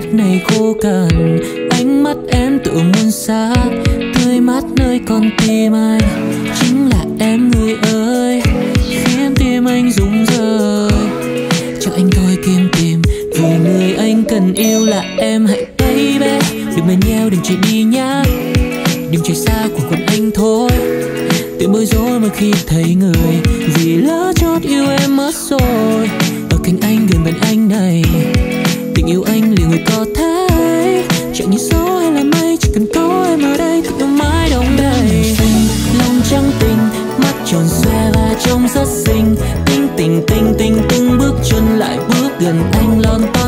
đất này khô cằn. Ánh mắt em tự muôn xa, tươi mát nơi con tim anh. Chính là em người ơi, khiến tim anh rung rời. Cho anh thôi kiếm tìm, vì người anh cần yêu là em. Hãy baby, đừng mà nheo, đừng chạy đi nhá. Đừng chạy xa của con anh thôi. Tự bối rối mà khi thấy người, vì lỡ chót yêu em mất rồi. Ở cạnh anh gần bên anh này, tình yêu anh người có thấy? Chẳng như gió hay là mây, chỉ cần có em ở đây thì yêu mãi đông đầy xinh lòng trắng tình mắt tròn xoe và trông rất xinh. Tinh tình tinh tinh, từng bước chân lại bước gần anh lon ton.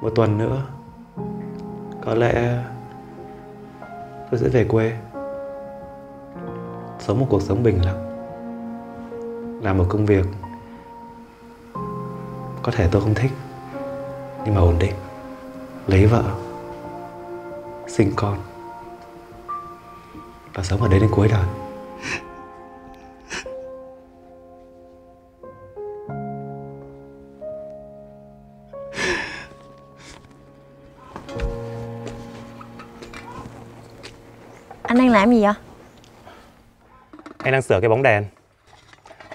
Một tuần nữa. Có lẽ tôi sẽ về quê. Sống một cuộc sống bình lặng. Làm một công việc có thể tôi không thích, nhưng mà ổn định. Lấy vợ, sinh con và sống ở đấy đến cuối đời. Anh đang sửa cái bóng đèn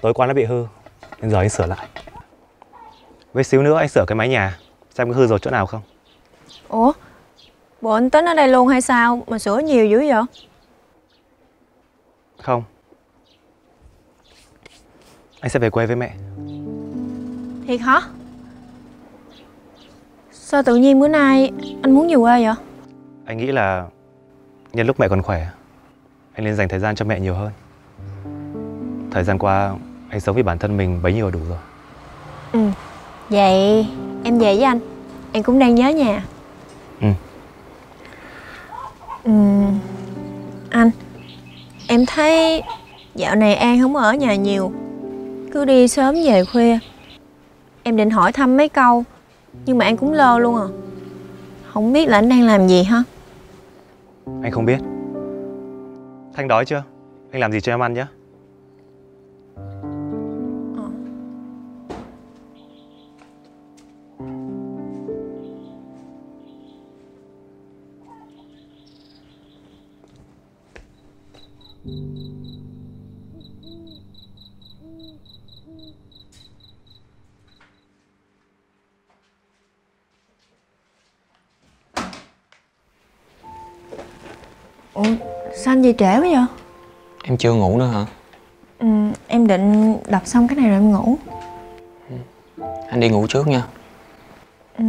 tối qua nó bị hư nên giờ anh sửa lại với xíu nữa anh sửa cái mái nhà xem có hư rồi chỗ nào không Ủa? Bộ anh tính ở đây luôn hay sao mà sửa nhiều dữ vậy? không anh sẽ về quê với mẹ Thiệt hả? Sao tự nhiên bữa nay anh muốn về quê vậy? anh nghĩ là nhân lúc mẹ còn khỏe anh nên dành thời gian cho mẹ nhiều hơn thời gian qua anh sống vì bản thân mình bấy nhiêu là đủ rồi. Ừ. Vậy em về với anh. Em cũng đang nhớ nhà. Ừ. Ừ. Anh Em thấy dạo này An không ở nhà nhiều. Cứ đi sớm về khuya. Em định hỏi thăm mấy câu Nhưng mà An cũng lơ luôn à. Không biết là anh đang làm gì hả? Anh không biết. Thanh đói chưa? Anh làm gì cho em ăn nhé Ủa sao anh về trễ quá vậy Em chưa ngủ nữa hả? ừ, Em định đọc xong cái này rồi em ngủ Anh đi ngủ trước nha ừ.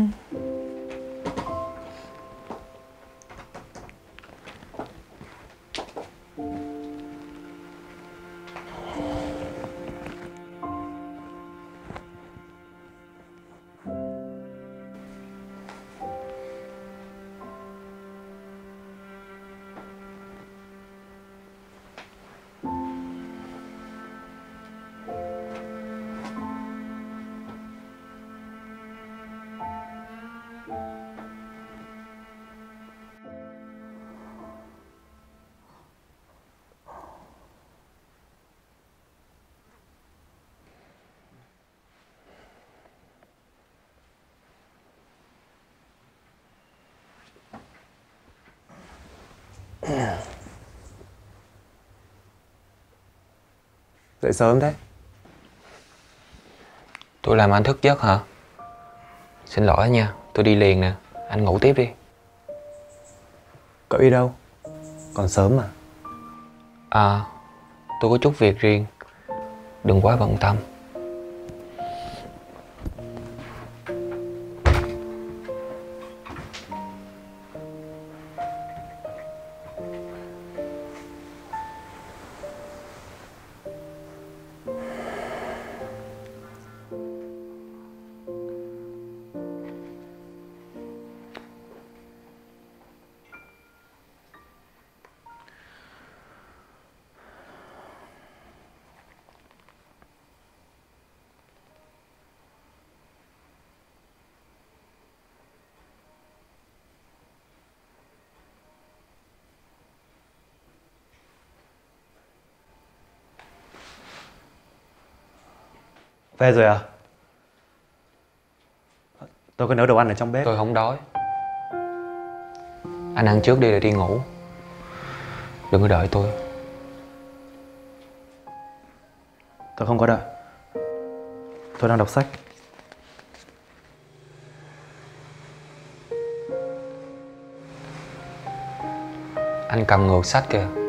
Dậy sớm thế. Tôi làm anh thức giấc hả? Xin lỗi nha, tôi đi liền nè. Anh ngủ tiếp đi. Cậu đi đâu? Còn sớm mà. À, tôi có chút việc riêng. Đừng quá bận tâm Về rồi à? Tôi có nấu đồ ăn ở trong bếp. Tôi không đói Anh ăn trước đi rồi đi ngủ Đừng có đợi tôi Tôi không có đợi. Tôi đang đọc sách. Anh cầm ngược sách kìa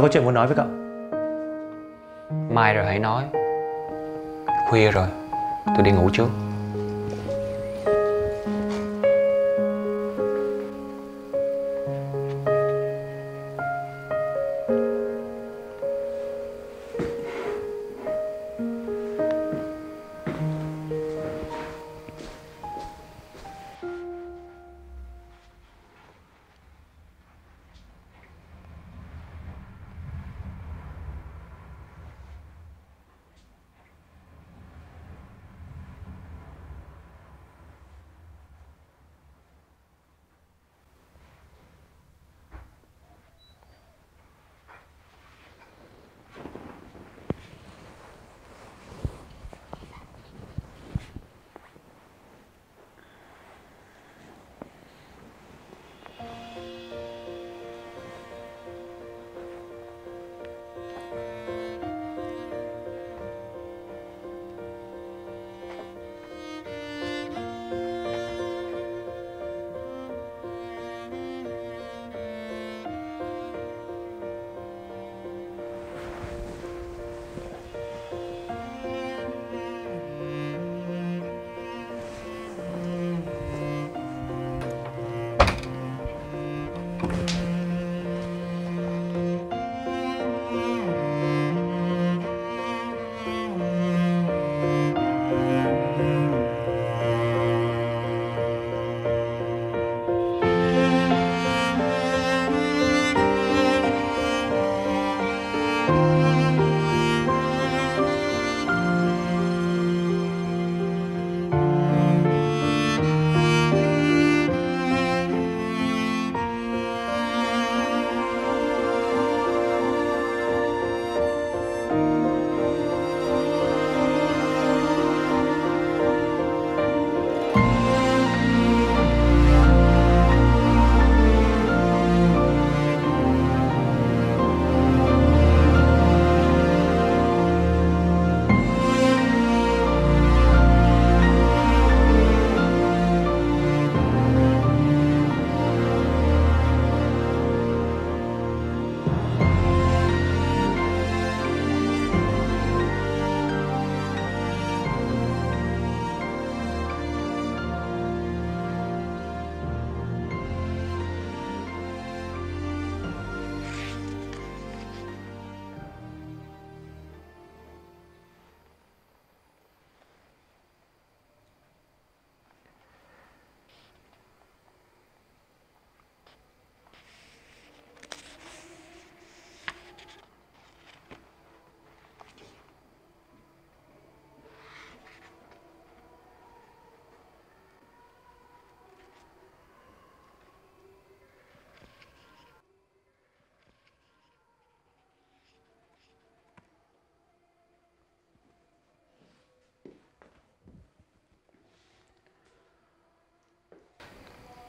Tôi có chuyện muốn nói với cậu. Mai rồi hãy nói Khuya rồi, Tôi đi ngủ trước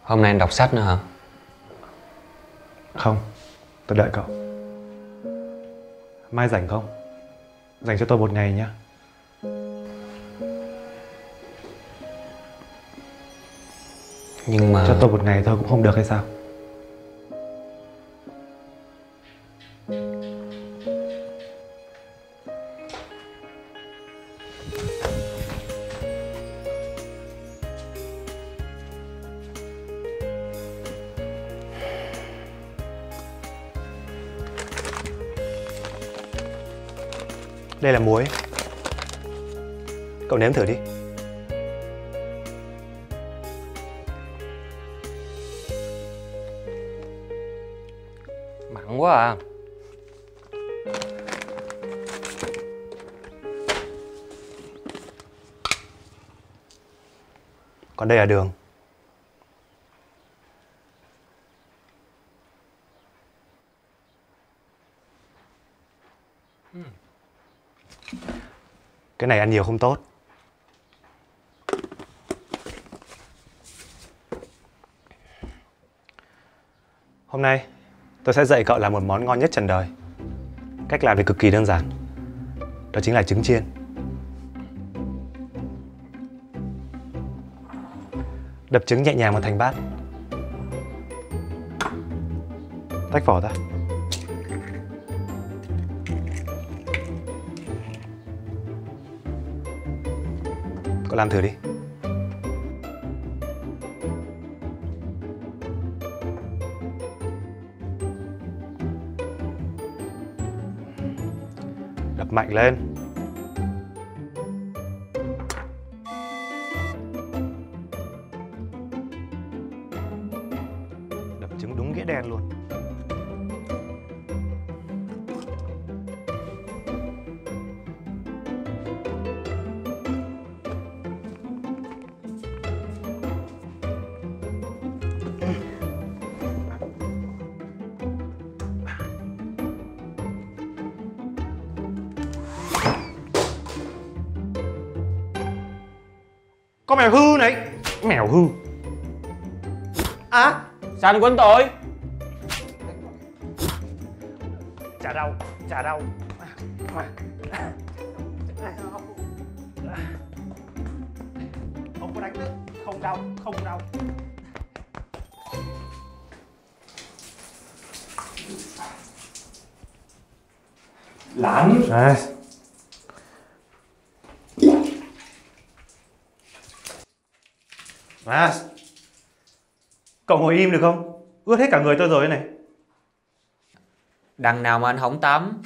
Hôm nay anh đọc sách nữa hả? Không, tôi đợi cậu. Mai rảnh không? Dành cho tôi một ngày nhé. Nhưng mà Cho tôi một ngày thôi cũng không được hay sao? Mặn quá à Còn đây là đường. Cái này ăn nhiều không tốt. Hôm nay tôi sẽ dạy cậu làm một món ngon nhất trần đời. Cách làm thì cực kỳ đơn giản. Đó chính là trứng chiên. Đập trứng nhẹ nhàng vào thành bát. Tách vỏ ra. Cậu làm thử đi. Mạnh lên. Con mèo hư này. Mèo hư. À? Sao anh quýnh tôi? Chả đau Chả đau Không có đánh nữa? Không đau Không đau Lắm à. À Cậu ngồi im được không? Ướt hết cả người tôi rồi này. Đằng nào mà anh không tắm?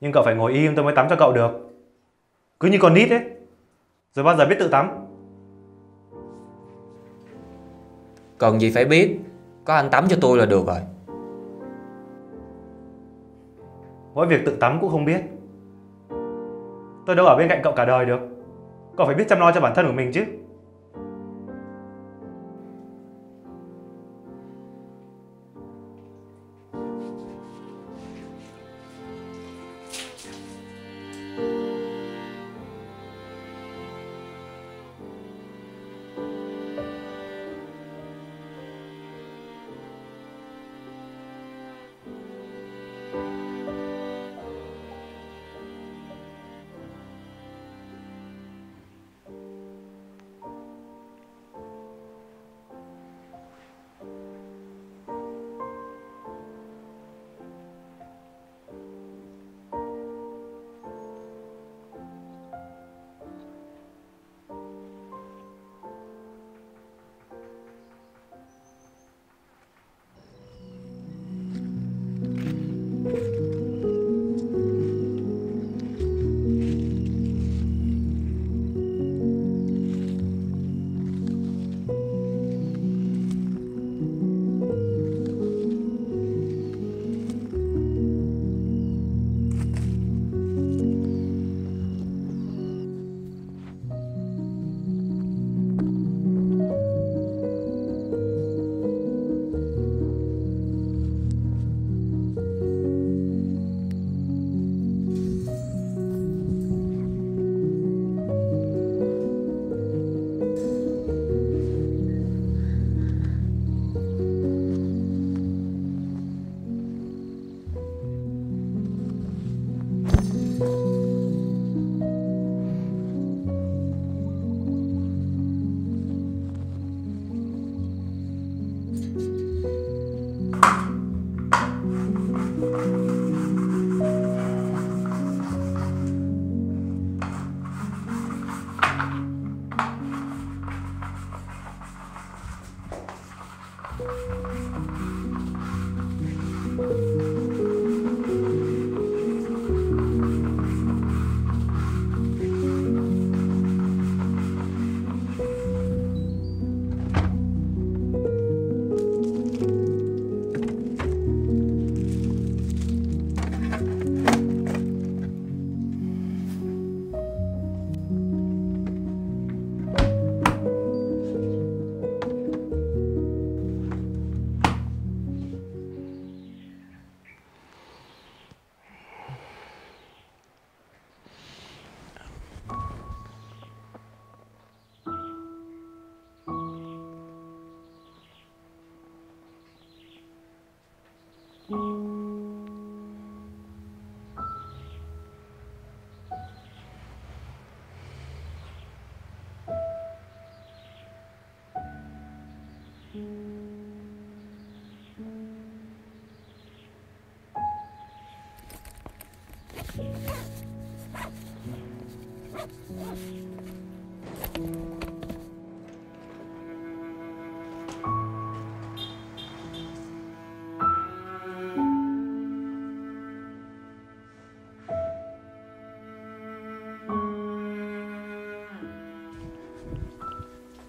Nhưng cậu phải ngồi im tôi mới tắm cho cậu được. Cứ như con nít ấy. Rồi bao giờ biết tự tắm? Cần gì phải biết. Có anh tắm cho tôi là được rồi. Mỗi việc tự tắm cũng không biết. Tôi đâu ở bên cạnh cậu cả đời được Cậu phải biết chăm lo cho bản thân của mình chứ.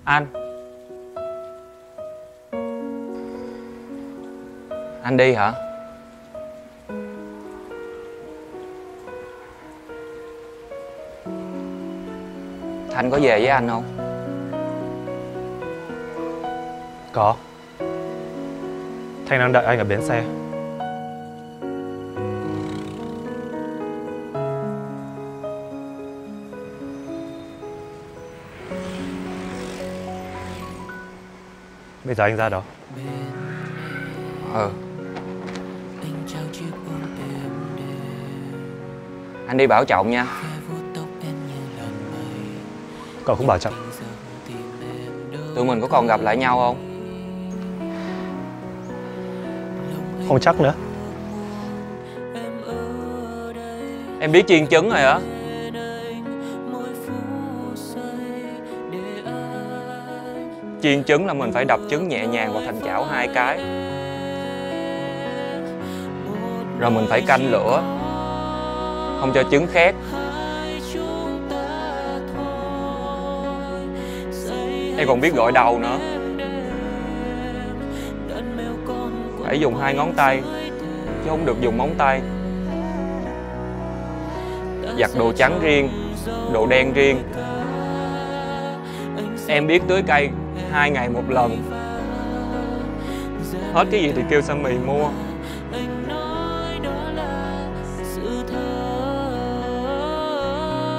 An, Anh đi hả? Thanh có về với anh không? Có. Thanh đang đợi anh ở bến xe. Bây giờ anh ra đó. Ừ. Anh đi bảo trọng nha Cậu không bảo trọng. Tụi mình có còn gặp lại nhau không? Không chắc nữa. Em biết chiên trứng rồi hả? Chiên trứng là mình phải đập trứng nhẹ nhàng vào thành chảo hai cái. Rồi mình phải canh lửa. Không cho trứng khét Em còn biết gọi đầu nữa. Hãy Phải dùng hai ngón tay, Chứ không được dùng móng tay. Giặt đồ trắng riêng, Đồ đen riêng. Em biết tưới cây hai ngày một lần. Hết cái gì thì kêu Sammy mua.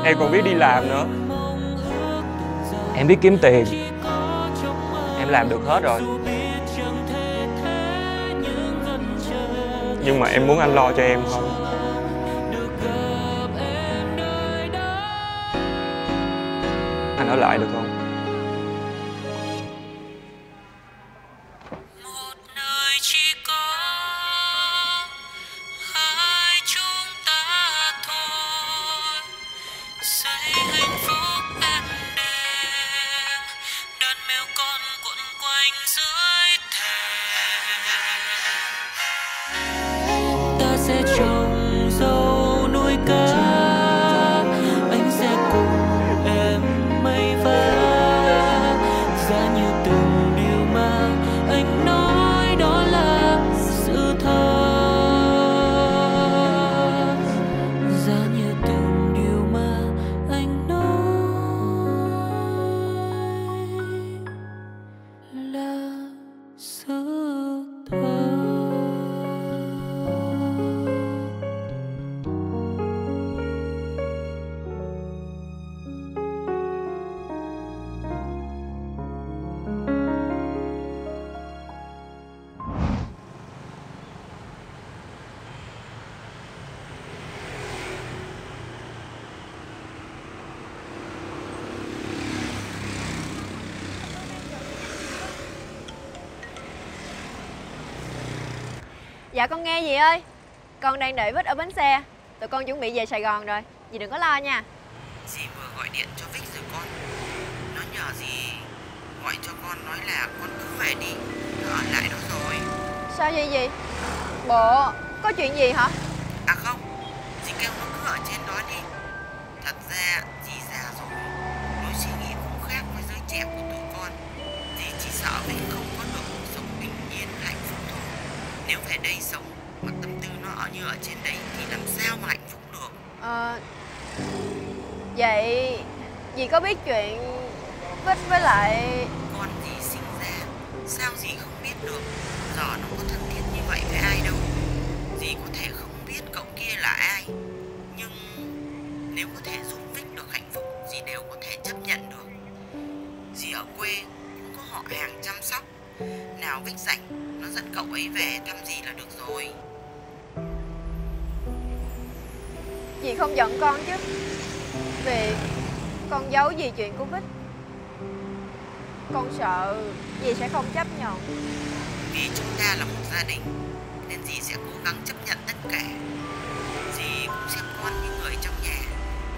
Em còn biết đi làm nữa. Em biết kiếm tiền làm được hết rồi nhưng mà em muốn anh lo cho em thôi Anh ở lại được không? Dạ con nghe dì ơi. Con đang đợi Vít ở bến xe. Tụi con chuẩn bị về Sài Gòn rồi. Dì đừng có lo nha. Dì vừa gọi điện cho Vích rồi con. Nó nhờ dì gọi cho con nói là con cứ về đi. Nó ở lại đó rồi. Sao vậy dì? Bộ Có chuyện gì hả? À không Dì kêu nó cứ ở trên đó đi. Thật ra Về đây sống Mà tâm tư nó ở như ở trên đấy Thì làm sao mà hạnh phúc được? Ờ Vậy Dì có biết chuyện Vít với lại Con dì sinh ra Sao dì không biết được? Giờ nó trong vích sạch Nó dẫn cậu ấy về thăm gì là được rồi. Chị không giận con chứ. Vì con giấu gì chuyện của Vích Con sợ dì sẽ không chấp nhận? Vì chúng ta là một gia đình Nên dì sẽ cố gắng chấp nhận tất cả. Dì cũng xem con như người trong nhà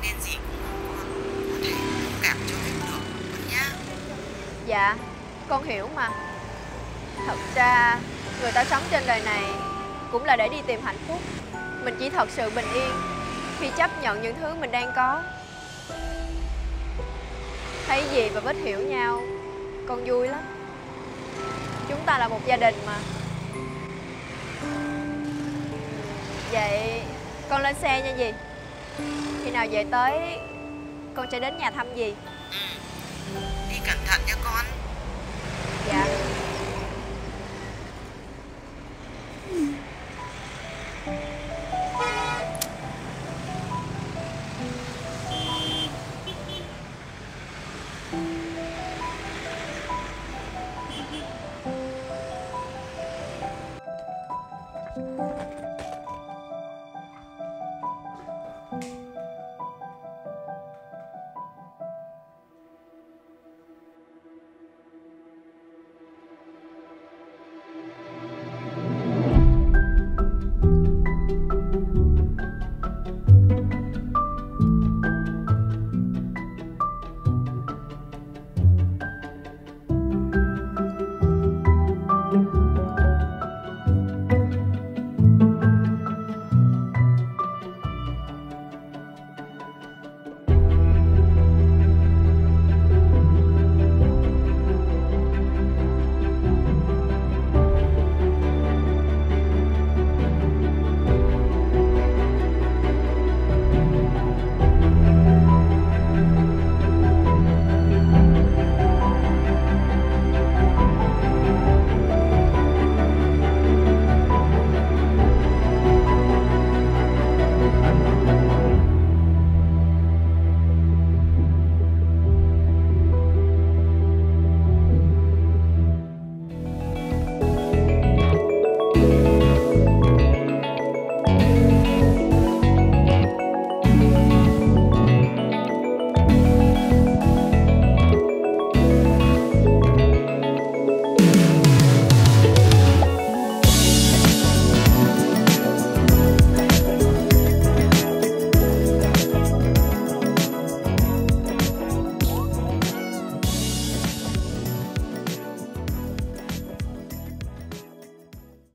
Nên dì cũng mong con có thể cảm cho Vích được con nhá. Dạ con hiểu mà. Thật ra Người ta sống trên đời này Cũng là để đi tìm hạnh phúc. Mình chỉ thật sự bình yên Khi chấp nhận những thứ mình đang có. Thấy gì và Bích hiểu nhau Con vui lắm. Chúng ta là một gia đình mà. Vậy Con lên xe nha dì. Khi nào về tới Con sẽ đến nhà thăm dì. Ừ Đi cẩn thận nha con. Dạ